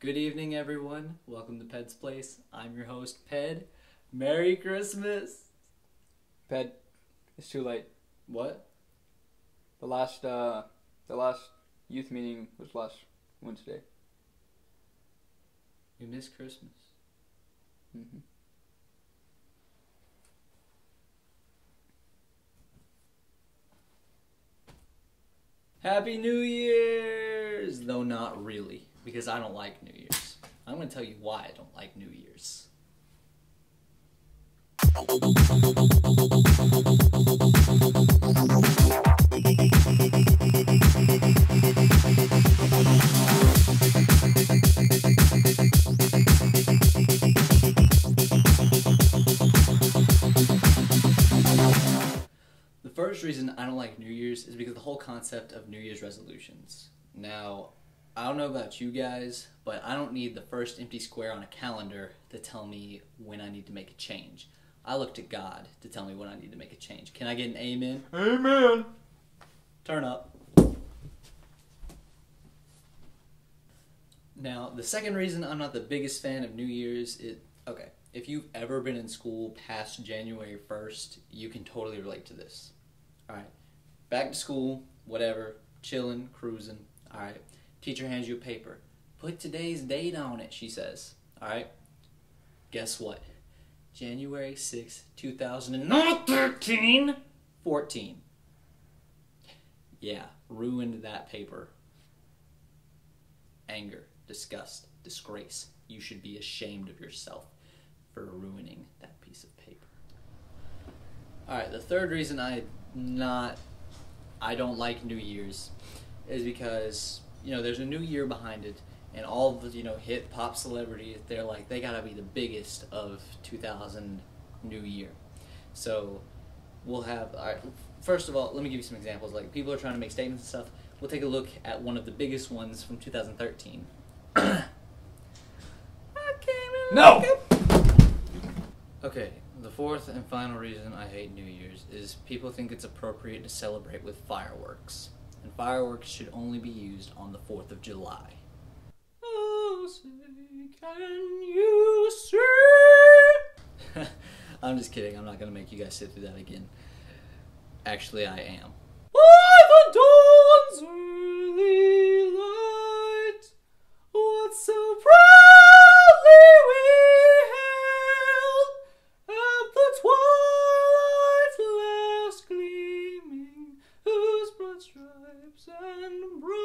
Good evening, everyone. Welcome to Ped's Place. I'm your host, Ped. Merry Christmas. Ped, it's too late. What? The last uh, the last youth meeting was last Wednesday. You missed Christmas. hmm Happy New Year's! Though not really, because I don't like New Year's. I'm going to tell you why I don't like New Year's. The first reason I don't like New Year's is because the whole concept of New Year's resolutions. Now, I don't know about you guys, but I don't need the first empty square on a calendar to tell me when I need to make a change. I look to God to tell me when I need to make a change. Can I get an amen? Amen. Turn up. Now, the second reason I'm not the biggest fan of New Year's is okay, if you've ever been in school past January 1st, you can totally relate to this. Alright, back to school, whatever, chilling, cruising. Alright, teacher hands you a paper. Put today's date on it, she says. Alright, guess what? January 6th, 2013, 14. Yeah, ruined that paper. Anger, disgust, disgrace. You should be ashamed of yourself for ruining that piece of paper. Alright, the third reason I not I don't like New Year's is because, you know, there's a new year behind it and all the, you know, hit pop celebrities, they're like they gotta be the biggest of 2000 New Year. So we'll have all right, first of all let me give you some examples. Like people are trying to make statements and stuff. We'll take a look at one of the biggest ones from 2013 I came in No! okay the fourth and final reason i hate new year's is people think it's appropriate to celebrate with fireworks and fireworks should only be used on the 4th of july. Oh can you see? I'm just kidding. I'm not gonna make you guys sit through that again. Actually, I am. And stars